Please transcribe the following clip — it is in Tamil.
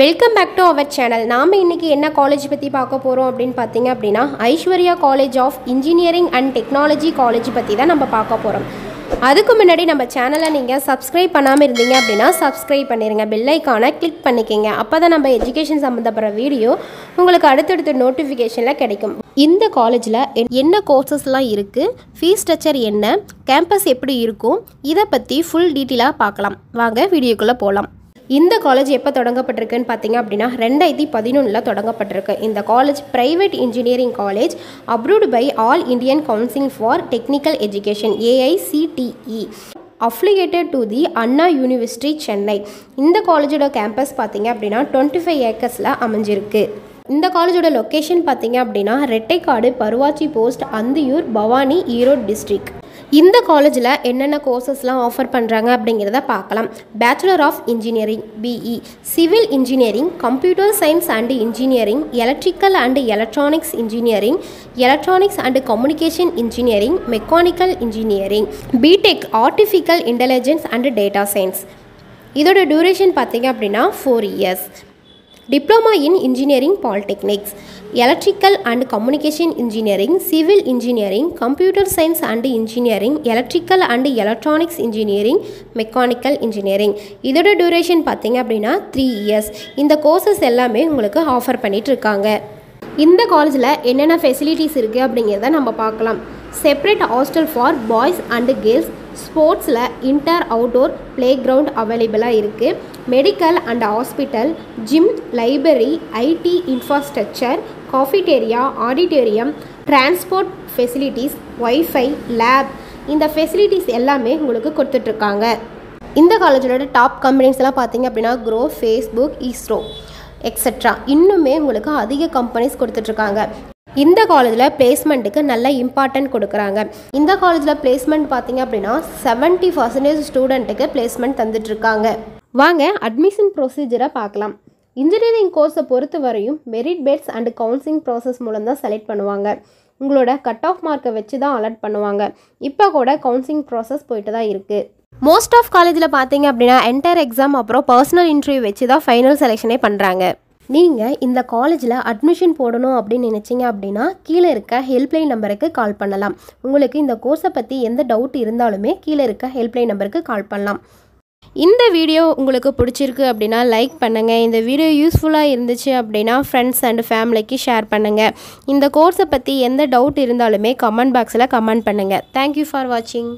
Welcome back to our channel நாம் இன்றைக்கி என்ன காலேஜ் பற்றி பார்க்க போகிறோம் அப்படின்னு பார்த்தீங்க அப்படின்னா Aishwarya college of engineering and technology college பற்றி தான் நம்ம பார்க்க போகிறோம் அதுக்கு முன்னாடி நம்ம சேனலை நீங்கள் சப்ஸ்கிரைப் பண்ணாமல் இருந்தீங்க அப்படின்னா சப்ஸ்கிரைப் பண்ணிடுங்க பெல் கிளிக் பண்ணிக்கோங்க. அப்போ தான் நம்ம எஜுகேஷன் சம்மந்தப்படுற வீடியோ உங்களுக்கு அடுத்தடுத்த நோட்டிஃபிகேஷனில் கிடைக்கும். இந்த காலேஜில் என்ன கோர்சஸ்லாம் இருக்குது ஃபீஸ் ஸ்ட்ரக்சர் என்ன கேம்பஸ் எப்படி இருக்கும் இதை பற்றி ஃபுல் டீட்டெயிலாக பார்க்கலாம். வாங்க வீடியோக்குள்ளே போகலாம் இந்த காலேஜ் எப்போ தொடங்கப்பட்டிருக்குன்னு பார்த்தீங்க அப்படின்னா ரெண்டாயிரத்தி பதினொன்றில் தொடங்கப்பட்டிருக்கு. இந்த college private engineering college approved by all Indian council for technical education AICTE affiliated to the Anna university Chennai இந்த காலேஜோட கேம்பஸ் பார்த்தீங்க அப்படின்னா டுவெண்ட்டி ஃபைவ் ஏக்கர்ஸில் அமைஞ்சிருக்கு. இந்த காலேஜோட லொக்கேஷன் பார்த்தீங்க அப்படின்னா ரெட்டைக்காடு பருவாச்சி போஸ்ட் அந்தியூர் பவானி ஈரோடு டிஸ்ட்ரிக்ட் இந்த காலேஜில் என்னென்ன கோர்சஸ்லாம் ஆஃபர் பண்ணுறாங்க அப்படிங்கிறத பார்க்கலாம். Bachelor of engineering BE civil engineering computer science and engineering electrical and electronics engineering electronics and communication engineering mechanical engineering BTech artificial intelligence and data science இதோட டியூரேஷன் பார்த்தீங்க அப்படின்னா four years diploma in engineering polytechnics electrical and communication engineering civil engineering computer science and engineering electrical and electronics engineering mechanical engineering இதோட டியூரேஷன் பார்த்தீங்க அப்படின்னா த்ரீ இயர்ஸ் இந்த கோர்சஸ் எல்லாமே உங்களுக்கு ஆஃபர் பண்ணிகிட்ருக்காங்க இந்த காலேஜில் என்னென்ன ஃபெசிலிட்டிஸ் இருக்குது அப்படிங்கிறத நம்ம பார்க்கலாம். Separate hostel for boys and girls ஸ்போர்ட்ஸில் இன்டர் அவுட்டோர் ப்ளே கிரவுண்ட் அவைலபிளாக இருக்குது medical and hospital gym library IT infrastructure cafeteria auditorium transport facilities wifi lab இந்த ஃபெசிலிட்டிஸ் எல்லாமே உங்களுக்கு கொடுத்துட்ருக்காங்க. இந்த காலேஜோட டாப் கம்பெனிஸ் எல்லாம் பார்த்தீங்க அப்படின்னா க்ரோ ஃபேஸ்புக் இஸ்ரோ எக்ஸட்ரா இன்னுமே உங்களுக்கு அதிக கம்பெனிஸ் கொடுத்துட்ருக்காங்க. இந்த காலேஜில் பிளேஸ்மெண்ட்டுக்கு நல்ல இம்பார்ட்டன்ட் கொடுக்குறாங்க. இந்த காலேஜில் பிளேஸ்மெண்ட் பார்த்தீங்க அப்படின்னா செவன்ட்டி பர்சன்டேஜ் ஸ்டூடெண்ட்டுக்கு பிளேஸ்மெண்ட் தந்துட்டுருக்காங்க வாங்க அட்மிஷன் ப்ரொசீஜரை பார்க்கலாம். இன்ஜினியரிங் கோர்ஸை பொறுத்த வரையும் மெரிட் பேட்ஸ் அண்ட் கவுன்சிலிங் ப்ராசஸ் மூலம் தான் செலக்ட் பண்ணுவாங்க. உங்களோட கட் ஆஃப் மார்க்கை வச்சு தான் அலர்ட் பண்ணுவாங்க. இப்போ கூட கவுன்சிலிங் ப்ராசஸ் போயிட்டு தான் இருக்குது மோஸ்ட் ஆஃப் காலேஜில் பார்த்தீங்க அப்படின்னா என்டர் எக்ஸாம் அப்புறம் பர்சனல் இன்டர்வியூ வச்சு தான் ஃபைனல் செலெக்ஷனே பண்ணுறாங்க நீங்கள் இந்த காலேஜில் அட்மிஷன் போடணும் அப்படின்னு நினச்சிங்க அப்படின்னா கீழே இருக்க ஹெல்ப்லைன் நம்பருக்கு கால் பண்ணலாம். உங்களுக்கு இந்த கோர்ஸை பற்றி எந்த டவுட் இருந்தாலுமே கீழே இருக்க ஹெல்ப்லைன் நம்பருக்கு கால் பண்ணலாம். இந்த வீடியோ உங்களுக்கு பிடிச்சிருக்கு அப்படின்னா லைக் பண்ணுங்கள் இந்த வீடியோ யூஸ்ஃபுல்லாக இருந்துச்சு அப்படின்னா ஃப்ரெண்ட்ஸ் அண்ட் ஃபேமிலிக்கு ஷேர் பண்ணுங்கள் இந்த கோர்ஸை பற்றி எந்த டவுட் இருந்தாலுமே கமெண்ட் பாக்ஸில் கமெண்ட் பண்ணுங்கள் தேங்க்யூ ஃபார் வாட்சிங்